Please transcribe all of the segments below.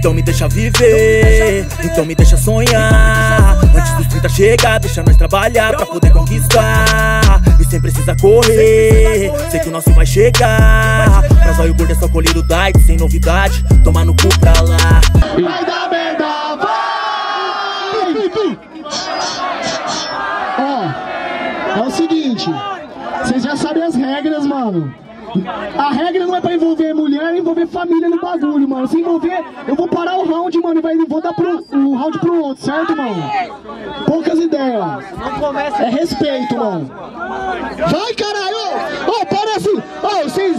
Então me deixa viver, então me deixa sonhar. Antes dos 30 chegar, deixa nós trabalhar pra poder conquistar. E sem precisar correr, sei que o nosso vai chegar. Pra zóio gordo é só colher o diet, sem novidade, tomar no cu pra lá. Vai dar merda, vai! Ó, é o seguinte, vocês já sabem as regras, mano. A regra não é pra envolver mulher, é envolver família no bagulho, mano. Se envolver, eu vou parar o round, mano, e vou dar pro, o round pro outro, certo, mano? Poucas ideias. É respeito, mano. Vai, caralho! Ô, oh, parece... Ô, oh, vocês...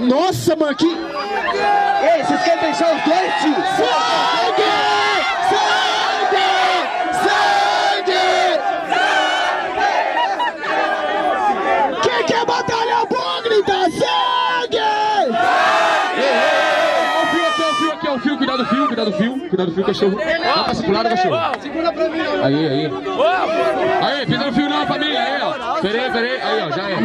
Nossa, mano, que... Ei, vocês querem deixar os dois, tio? Sangue! Sangue! Sangue! Quem quer batalhar bom, grita sangue! Ó o fio aqui, ó o fio aqui, ó o fio, cuidado do fio, cuidado do fio, cachorro. Dá pra segurar, cachorro. Segura pra mim. Aí, aí. Aí, pisa no fio não, família, aí, ó. Peraí, peraí, aí, ó, já é.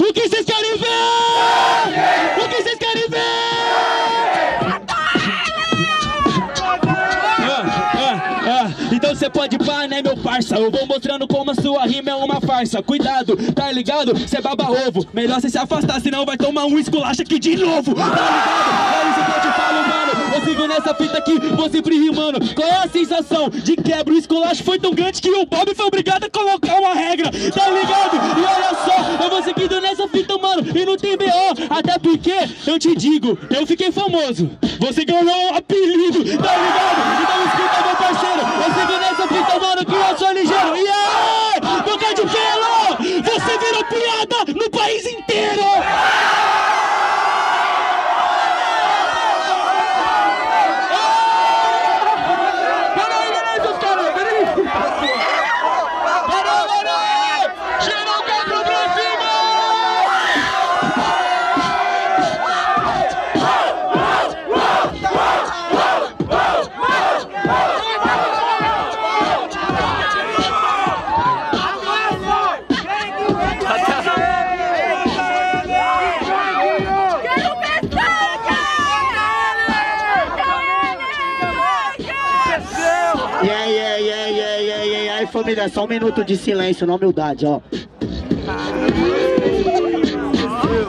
O que vocês querem ver? O que vocês querem ver? Ah, então você pode pá, né, meu parça? Eu vou mostrando como a sua rima é uma farsa. Cuidado, tá ligado? Cê baba ovo. Melhor cê se afastar, senão vai tomar um esculacho aqui de novo. Tá ligado? É isso que eu te falo, mano. Eu sigo nessa fita aqui, vou sempre rimando. Qual é a sensação de quebra? O esculacho foi tão grande que o Bob foi obrigado a colocar uma regra. Tá ligado? E olha só, eu vou seguindo nessa fita, mano. E não tem BO. Até porque, eu te digo, eu fiquei famoso. Você ganhou um apelido, tá ligado? Então escuta, meu parceiro. Eu sigo nessa fita, mano, que eu sou ligeiro. E aí, boca de pelo! Você virou piada no país inteiro! Peraí, peraí, seus caras, peraí! Parou, parou! Geral quebra pra cima! Quero ver sangue! Yeah, yeah, yeah, yeah, yeah, yeah. Aí, família, só um minuto de silêncio, na humildade, ó.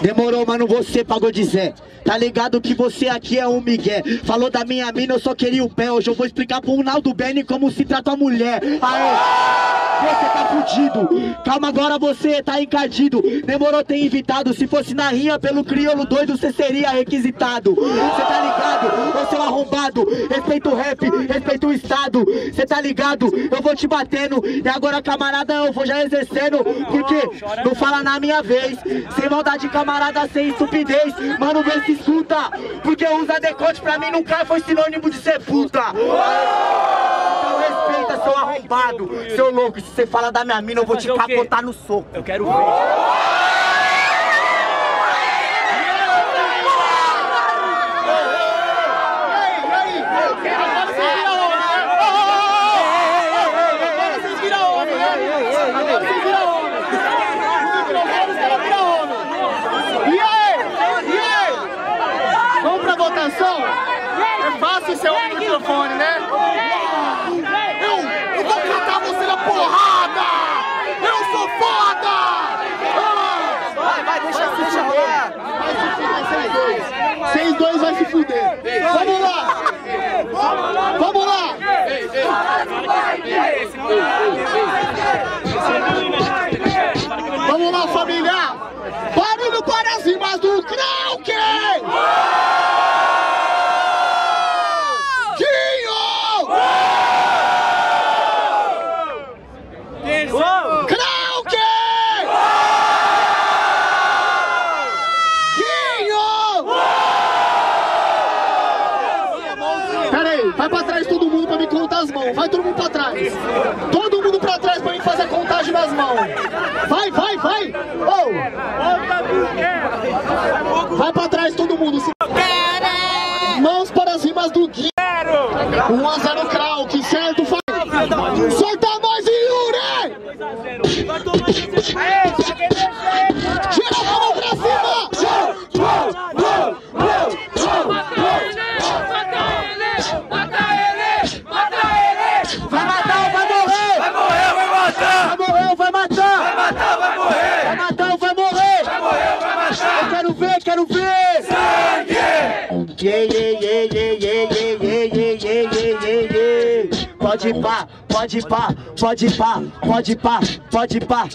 Demorou, mano, você pagou de Zé. Tá ligado que você aqui é um migué. Falou da minha mina, eu só queria o pé. Hoje eu vou explicar pro Naldo Bene como se trata a mulher. Aê! Você tá fudido. Calma, agora você tá encardido. Demorou ter invitado. Se fosse na rinha pelo crioulo doido, você seria requisitado. Você tá ligado? Ô seu arrombado. Respeita o rap, respeita o Estado. Você tá ligado? Eu vou te batendo. E agora, camarada, eu vou já exercendo. Porque não fala na minha vez. Sem maldade, camarada, sem estupidez. Mano, vê se escuta. Porque usar decote pra mim nunca foi sinônimo de ser puta. Então respeita, seu arrombado. Seu louco, se você fala da minha mina, eu vou te capotar no soco. Eu quero ver. E aí? E aí? Vamos pra votação? É fácil ser um microfone, né? Eu, eu vou catar você na porrada! Eu sou foda! Vai, vai, deixa, deixa rolar. Vai se fuder, vocês dois. Vocês dois vai se fuder. Vamos lá! Vamos lá! Vamos lá, família! Barulho para as rimas do Krauk! contando das mãos. Vai todo mundo pra trás. Todo mundo pra trás pra mim fazer a contagem das mãos. Vai, vai, vai. Oh. Vai pra trás todo mundo. Mãos para as rimas do Gui. 1 a 0 Krauk, certo faz. Solta mais, Yuri! Vai tomar Pode pá, pode pá, pode pá, pode pá, pode pá.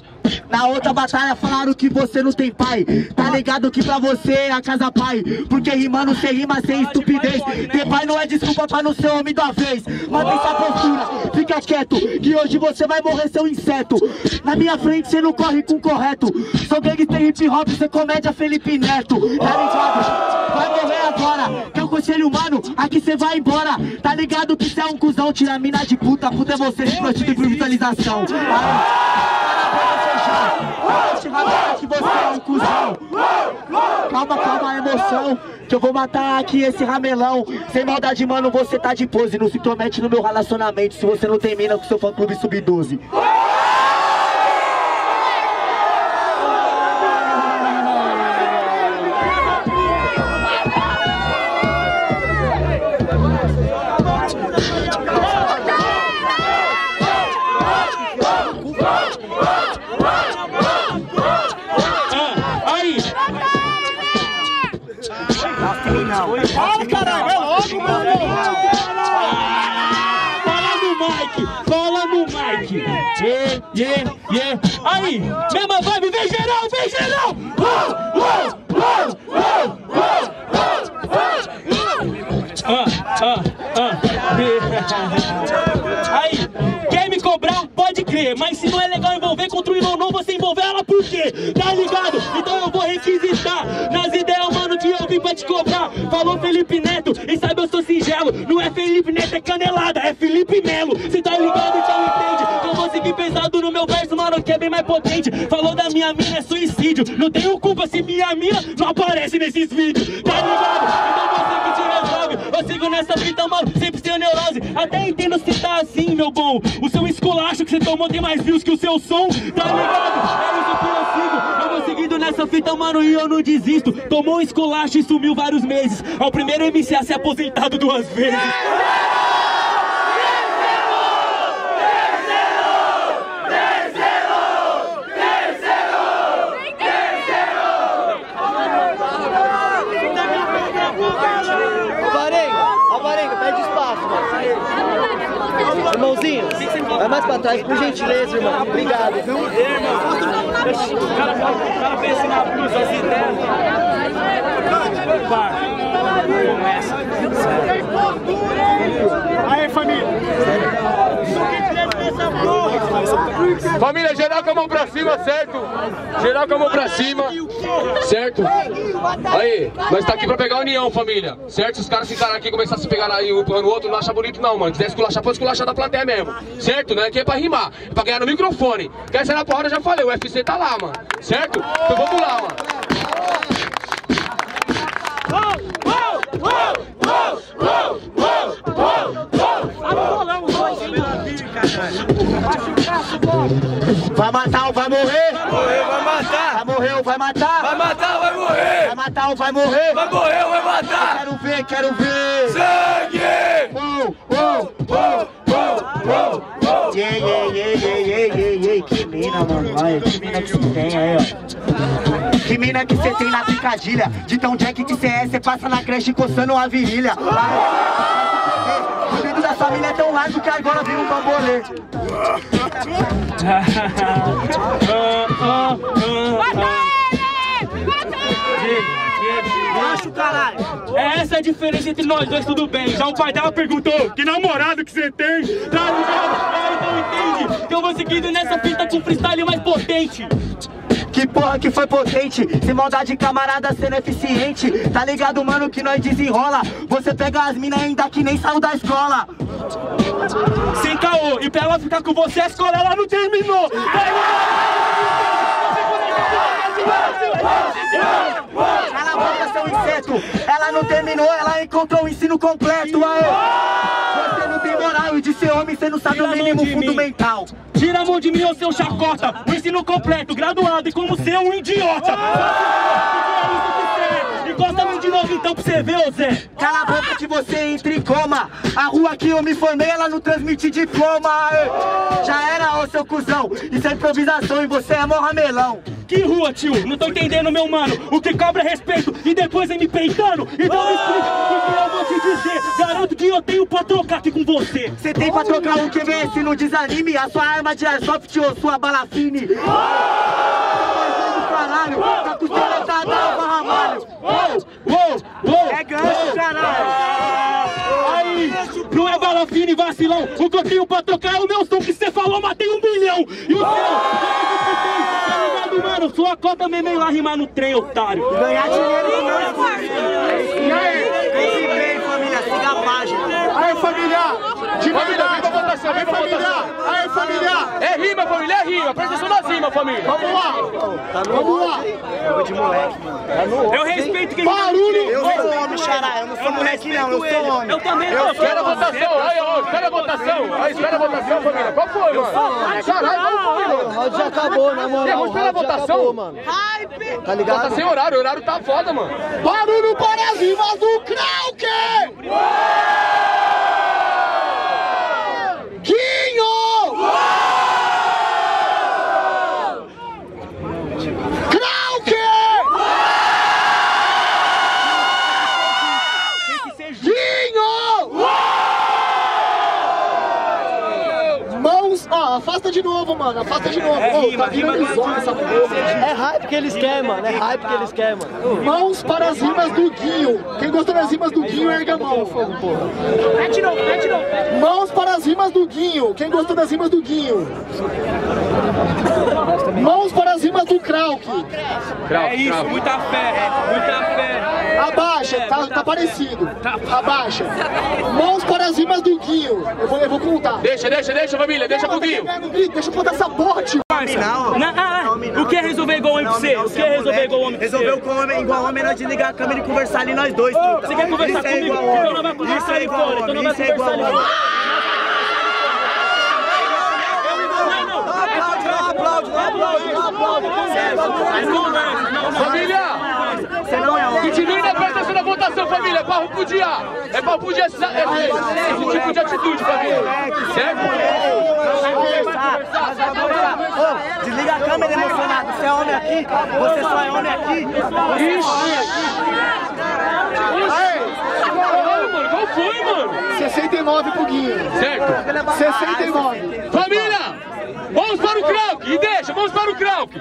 Na outra batalha falaram que você não tem pai. Tá ligado que pra você é a casa pai. Porque rimando sem rima, sem estupidez. Ter pai não é desculpa pra não ser homem da vez. Mantém sua postura, fica quieto Que hoje você vai morrer seu inseto. Na minha frente você não corre com correto. Sou gangster hip hop, você comédia Felipe Neto. Tá ligado? Vai morrer agora Que é o conselho humano, aqui cê vai embora. Tá ligado que cê é um cuzão Tira a mina de puta, puta é você prostitui por rapaz que você é um cuzão. Calma, calma a emoção Que eu vou matar aqui esse ramelão. Sem maldade, mano, você tá de pose Não se intromete no meu relacionamento Se você não tem mina com seu fã clube sub-12 Yeah, yeah, yeah. Aí, mesma vibe, vem geral, vem geral. Uh. Ah, ah, ah. Aí, quer me cobrar? Pode crer, mas se não é legal envolver contra o irmão não, você envolver ela por quê? Tá ligado? Então eu vou requisitar nas ideias, mano, que eu vim pra te cobrar. Falou Felipe Neto, e sabe eu sou singelo. Não é Felipe Neto, é canelada, é Felipe Melo. Cê tá ligado, então entende. Pesado no meu verso, mano, que é bem mais potente. Falou da minha mina, é suicídio. Não tenho culpa se minha mina não aparece nesses vídeos. Tá ligado? Então você que te resolve. Eu sigo nessa fita, mano, sempre sem neurose. Até entendo se tá assim, meu bom. O seu esculacho que você tomou tem mais views que o seu som. Tá ligado? É isso que seguindo nessa fita, mano, e eu não desisto. Tomou um esculacho e sumiu vários meses. É o primeiro MC a ser aposentado duas vezes. Mais pra trás, por gentileza, irmão. Obrigado. O cara, o cara pensa na cruz, as ideias. Começa. Aí, família! Família, geral com a mão pra cima, certo? Geral com a mão pra cima, certo? Aí, nós tá aqui pra pegar a união, família. Certo? Se os caras ficarem aqui e começar a se pegar aí um empurrando o outro, não acha bonito não, mano. Se quiser esculachar, pode esculachar da plateia mesmo. Certo? Não é aqui é pra rimar, é pra ganhar no microfone. Quer sair na porrada, eu já falei, o UFC tá lá, mano. Certo? Então vamos lá, mano. Vai matar ou vai morrer? Vai morrer, vai matar! Vai matar morrer? Vai morrer ou vai matar! Quero ver, quero ver! Sangue! Yeah, yeah, yeah, yeah, yeah, yeah, yeah. Que mina, mano. Olha, que mina que você tem aí, ó. Que mina que você tem na picadilha. De tão jack que você é, você passa na creche coçando a virilha. O dedo da família é tão largo que agora vem um bambolê. Macho, caralho! É essa a diferença entre nós dois, tudo bem. Já o pai dela perguntou: Que namorado que você tem? Tá ligado? É, então entende? Que eu vou seguindo nessa fita com freestyle mais potente. Que porra que foi potente, sem maldade camarada sendo eficiente Tá ligado mano que nós desenrola Você pega as mina ainda que nem saiu da escola Sem caô. E pra ela ficar com você, a escola ela não terminou. Tá ligado? Cala a boca, seu inseto. Ela não terminou, ela encontrou o ensino completo. Aê! Você não tem moral e de ser homem você não sabe Tira o mínimo fundamental. Tira a mão de mim, ô seu chacota! O ensino completo, graduado e como ser um idiota! É isso que você. Encosta a mão de novo então pra você ver, ô Zé! Cala a boca que você entra em coma. A rua que eu me formei, ela não transmite diploma. Aê! Já era, ô seu cuzão. Isso é improvisação e você é mó ramelão. Que rua, tio? Não tô entendendo, meu mano. O que cobra é respeito e depois vem me peitando. Então me explica o que eu vou te dizer. Garanto que eu tenho pra trocar aqui com você. Você tem pra trocar o que vê se não desanime A sua arma de airsoft ou sua bala fine Caralho, tá tá dando ramalho! É gancho, caralho Aí, não é bala fina e vacilão. O que eu tenho pra trocar é o meu som que você falou, matei um bilhão. E o seu? Tá mano? Sua cota mesmo é lá rimar no trem, otário. Ganhar dinheiro não é fácil E aí? Pense bem, família, siga a página Aí, família! De Família, vem pra votação, vem pra família! votação. Aí, família! É rima, família, é rima. Presta atenção nas rimas, família. Vamos lá! Vamos lá! Eu respeito quem Barulho! Eu homem, xará, eu não sou moleque não, eu sou homem Eu também não. Espera a votação, aí, ó, espera a votação. Aí, espera a votação, família. Qual foi, mano? Caralho, qual foi, mano? O round já acabou, na moral. Vamos O pela votação? acabou, mano. Tá Tá ligado? sem horário, o horário tá foda, mano. Barulho para as rimas do Krauk! Guinho! Krauk! Guinho! Mãos, ó, afasta de novo, mano, afasta de novo. Ô, tá viralizando essa porra. É hype que eles querem, mano. É hype que eles querem, mano. Mãos para as rimas do Guinho. Quem gostou das rimas do Guinho, erga a mão. Mete não, mete não. Mãos para as rimas do Guinho. Quem gostou das rimas do Guinho? Mãos para as rimas do Krauk. É isso, muita fé, muita fé. Abaixa, tá, tá parecido. Abaixa. Mãos para as rimas do Guinho. Eu vou, eu vou contar. Deixa, deixa, deixa, família. Deixa pro Guinho. No grito, Deixa eu contar essa porra, tio. Na- ah, o que é resolver igual homem pra você? O que é resolver igual homem pra você? Resolveu com homem, igual homem, nós desligar a câmera e conversar ali nós dois. Você quer conversar é comigo? igual Então homem. não vai conversar Isso é ali igual fora, então não vai homem, isso é igual conversar ali homem. Não, não. Aplaude, não aplaude, não aplaude. Aí conversa, não, não. Família, Você não é homem. continue na presta atenção na votação, família. É pra repudiar. É pra repudiar esse, esse, esse tipo de atitude, família. Certo? Desliga a câmera emocionado. Você é homem aqui? Você só é homem aqui? Caralho, mano, qual foi, mano? 69 pro Guinho. Certo? 69. Família, vamos para o Krauk. E deixa, vamos para o Krauk.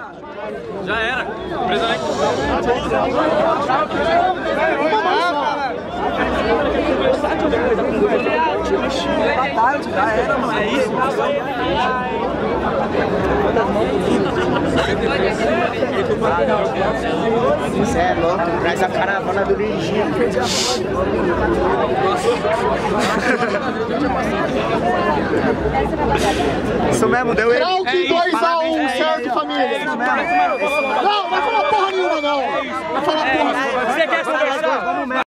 Você é louco, traz a caravana do Virgínia. Isso mesmo, deu ele. Krauk 2x1, certo, família? Não, vai falar porra nenhuma, não. Vai falar porra. Você quer conversar?